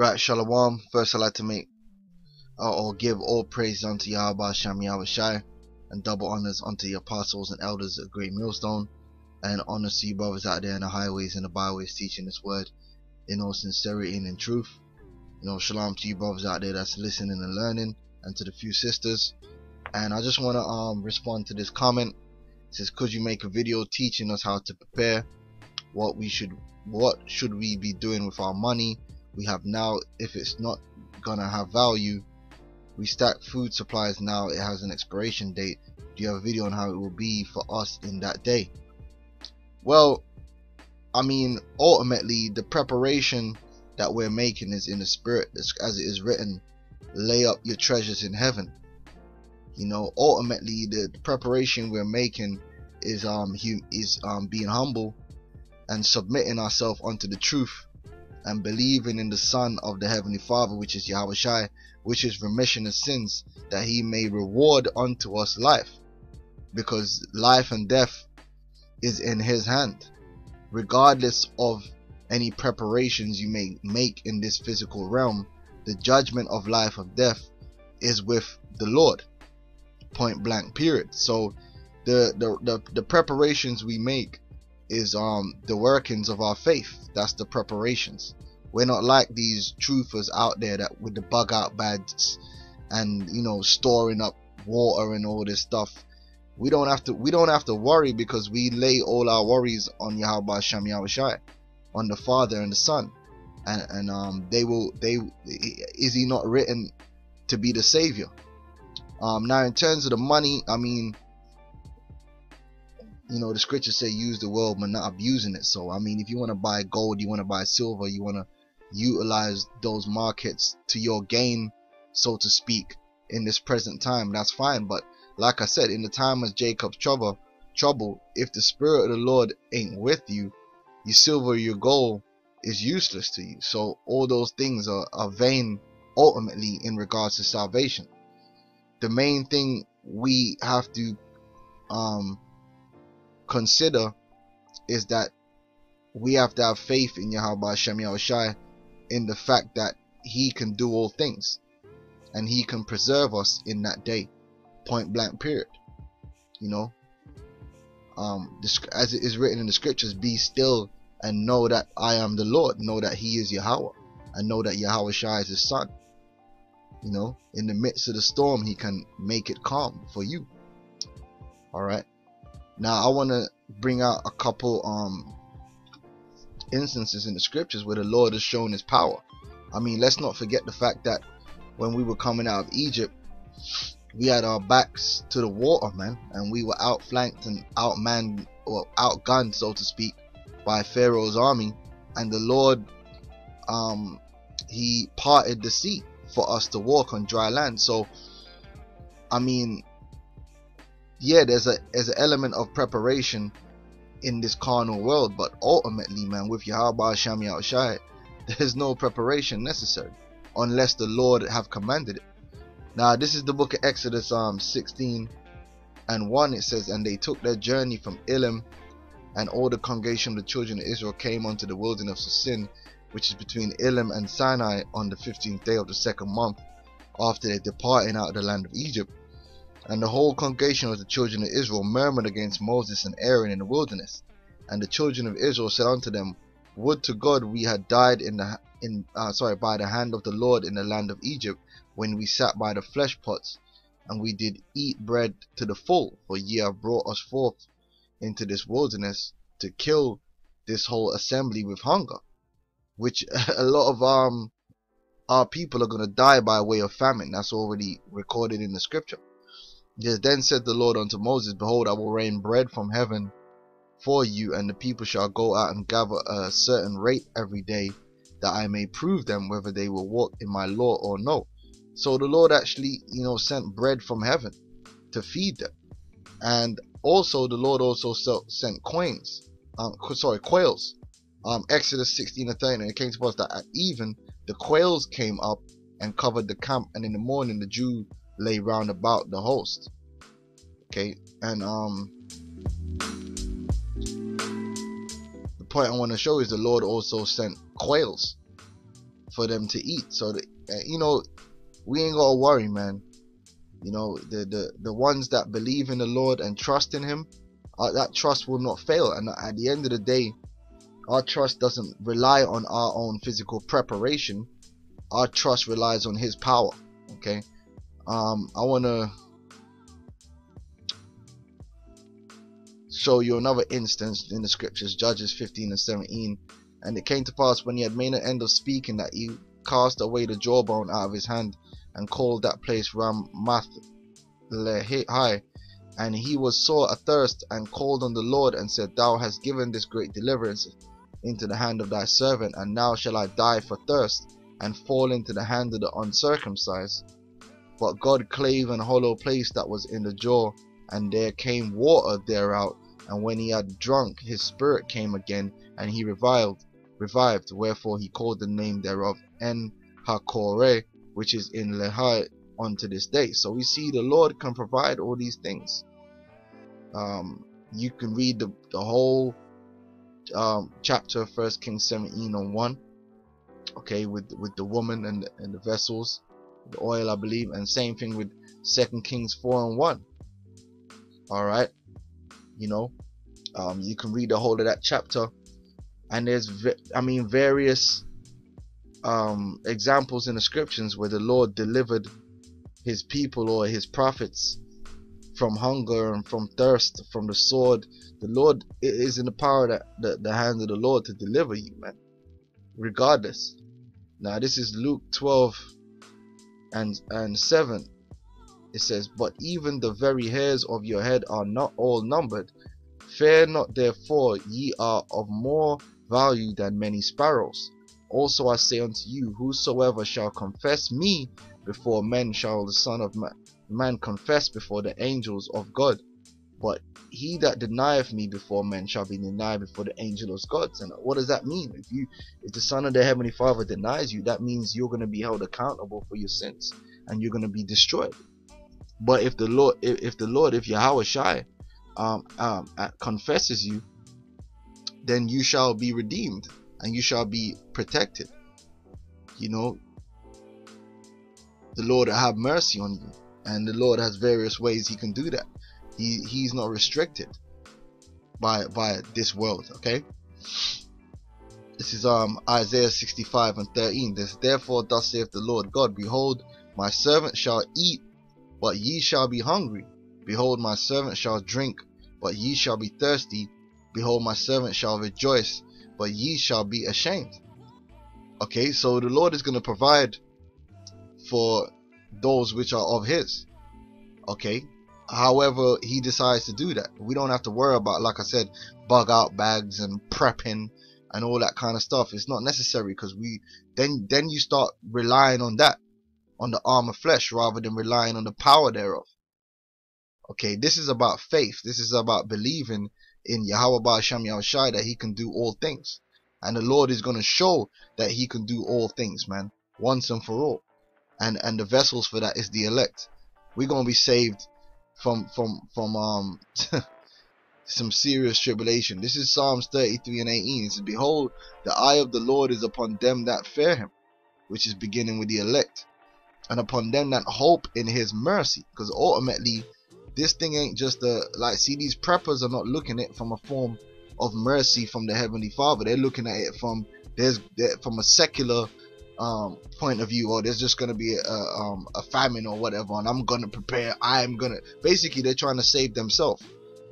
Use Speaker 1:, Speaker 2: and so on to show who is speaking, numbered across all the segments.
Speaker 1: Right, Shalom. First, I'd like to make uh, or give all praise unto Yahweh Shem Yahweh Shai and double honors unto the apostles and elders of Great Millstone and honors to you brothers out there in the highways and the byways teaching this word in all sincerity and in truth. You know, shalom to you brothers out there that's listening and learning and to the few sisters. And I just want to um, respond to this comment. It says, could you make a video teaching us how to prepare what we should, what should we be doing with our money we have now if it's not gonna have value we stack food supplies now it has an expiration date. Do you have a video on how it will be for us in that day? Well I mean ultimately the preparation that we're making is in the spirit as it is written lay up your treasures in heaven. You know ultimately the, preparation we're making is um is um being humble and submitting ourselves unto the truth and believing in the Son of the Heavenly Father, which is Yahweh Shai, which is remission of sins, that he may reward unto us life. Because life and death is in his hand. Regardless of any preparations you may make in this physical realm, the judgment of life or death is with the Lord. Point blank period. So the the, the, the preparations we make is um the workings of our faith. That's the preparations. We're not like these truthers out there that with the bug out bags and you know storing up water and all this stuff. We don't have to we don't have to worry because we lay all our worries on Yahweh Yahweh on the Father and the Son. And, and um they will they is he not written to be the savior um now in terms of the money i mean you know the scriptures say use the world but not abusing it. So i mean if you want to buy gold you want to buy silver you want to utilize those markets to your gain so to speak in this present time that's fine. But like i said in the time of jacob's trouble trouble if the spirit of the lord ain't with you your silver your gold is useless to you. So all those things are, are vain ultimately in regards to salvation. The main thing we have to um consider is that we have to have faith in Yahweh Shem Yahushai in the fact that he can do all things and he can preserve us in that day point blank period you know? Um as it is written in the scriptures be still and know that I am the Lord know that he is Yahweh and know that Yahweh Shai is his son you know? In the midst of the storm he can make it calm for you all right now I want to bring out a couple um instances in the scriptures where the Lord has shown his power. I mean, let's not forget the fact that when we were coming out of Egypt, we had our backs to the water, man, and we were outflanked and outmanned or outgunned, so to speak, by Pharaoh's army, and the Lord, um, he parted the sea for us to walk on dry land. So, I mean, yeah, there's a there's an element of preparation in this carnal world, but ultimately, man, with Yahweh Shami Shai, there's no preparation necessary unless the Lord have commanded it. Now, this is the book of Exodus, um, 16 and 1. It says, And they took their journey from Elim, and all the congregation of the children of Israel came unto the wilderness of Sin, which is between Elim and Sinai, on the 15th day of the second month, after they departed out of the land of Egypt. And the whole congregation of the children of Israel murmured against Moses and Aaron in the wilderness. And the children of Israel said unto them, Would to God we had died in the in uh, sorry by the hand of the Lord in the land of Egypt, when we sat by the flesh pots, and we did eat bread to the full. For ye have brought us forth into this wilderness to kill this whole assembly with hunger, which a lot of um our people are going to die by way of famine. That's already recorded in the scripture. Yes, then said the Lord unto Moses, Behold, I will rain bread from heaven for you, and the people shall go out and gather a certain rate every day, that I may prove them whether they will walk in my law or no. So the Lord actually, you know, sent bread from heaven to feed them, and also the Lord also sent coins, um, sorry, quails. Um, Exodus 16 and 13, and it came to pass that at even the quails came up and covered the camp, and in the morning the Jew lay round about the host. Okay, and um, the point I want to show is the Lord also sent quails for them to eat. So that, uh, you know, we ain't gotta worry, man. You know, the the the ones that believe in the Lord and trust in Him, uh, that trust will not fail. And at the end of the day, our trust doesn't rely on our own physical preparation. Our trust relies on His power. Okay. Um, I wanna show you another instance in the scriptures, Judges 15 and 17. And it came to pass when he had made an end of speaking that he cast away the jawbone out of his hand and called that place Ramath Lehi. And he was sore athirst and called on the Lord and said, Thou hast given this great deliverance into the hand of thy servant, and now shall I die for thirst and fall into the hand of the uncircumcised. But God clave an hollow place that was in the jaw, and there came water thereout, and when he had drunk, his spirit came again, and he revived, revived. Wherefore he called the name thereof En Hakore, which is in Lehi unto this day. So we see the Lord can provide all these things. Um, you can read the, the whole um, chapter First Kings 17 on one. Okay, with with the woman and and the vessels, the oil, I believe, and same thing with Second Kings 4 and 1. All right, you know, um, you can read the whole of that chapter, and there's, I mean, various um, examples in the scriptures where the Lord delivered his people or his prophets from hunger and from thirst, from the sword. The Lord is in the power that the, the hand of the Lord to deliver you, man. Regardless. Now this is Luke 12 and and 7. It says, But even the very hairs of your head are not all numbered. Fear not therefore, ye are of more value than many sparrows. Also I say unto you, whosoever shall confess me before men shall the Son of man confess before the angels of God. But he that denieth me before men shall be denied before the angels of God. And what does that mean? If you if the Son of the Heavenly Father denies you, that means you're gonna be held accountable for your sins and you're gonna be destroyed. But if the Lord if, if the Lord, if Yahweh Shai um, um, confesses you, then you shall be redeemed and you shall be protected. You know, the Lord have mercy on you, and the Lord has various ways He can do that. He He's not restricted by by this world. Okay. This is um Isaiah 65 and 13. This therefore thus saith the Lord God, Behold, my servant shall eat, but ye shall be hungry. Behold, my servant shall drink, but ye shall be thirsty. Behold, my servant shall rejoice, but ye shall be ashamed. Okay, so the Lord is going to provide for those which are of His. Okay, however He decides to do that, we don't have to worry about, like I said, bug out bags and prepping and all that kind of stuff. It's not necessary because we then then you start relying on that, on the arm of flesh, rather than relying on the power thereof. Okay, this is about faith. This is about believing in Yahweh Ba'asham Yahushai that he can do all things. And the Lord is going to show that he can do all things, man, once and for all. And and the vessels for that is the elect. We're going to be saved from from from um some serious tribulation. This is Psalms 33 and 18. It says, Behold, the eye of the Lord is upon them that fear him, which is beginning with the elect, and upon them that hope in his mercy. Because ultimately, this thing ain't just a like see these preppers are not looking at it from a form of mercy from the heavenly father they're looking at it from there's from a secular um, point of view or there's just gonna be a, um, a famine or whatever and i'm gonna prepare i'm gonna basically they're trying to save themselves.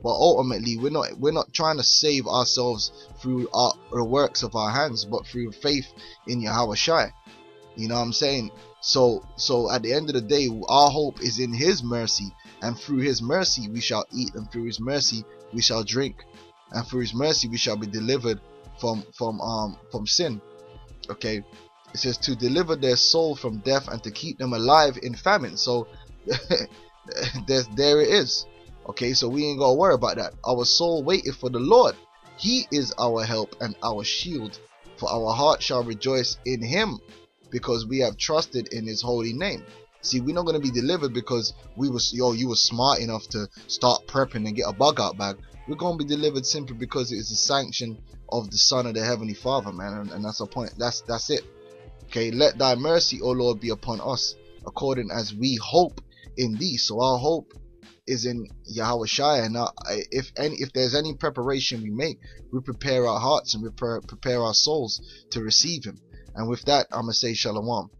Speaker 1: But ultimately we're not we're not trying to save ourselves through our works of our hands but through faith in Yahweh Shai. You know what I'm saying? So so at the end of the day our hope is in his mercy and through his mercy we shall eat and through his mercy we shall drink and through his mercy we shall be delivered from from um from sin. Okay it says to deliver their soul from death and to keep them alive in famine so there's there it is okay so we ain't gonna worry about that our soul waited for the lord he is our help and our shield for our heart shall rejoice in him because we have trusted in his holy name See, we're not gonna be delivered because we was yo, you were smart enough to start prepping and get a bug out bag. We're gonna be delivered simply because it is a sanction of the Son of the Heavenly Father, man, and, and that's the point. That's that's it. Okay, let thy mercy, O Lord, be upon us, according as we hope in thee. So our hope is in Yahweh Shai. And uh, if any, if there's any preparation we make, we prepare our hearts and we prepare, prepare our souls to receive Him. And with that, I'm gonna say Shalom.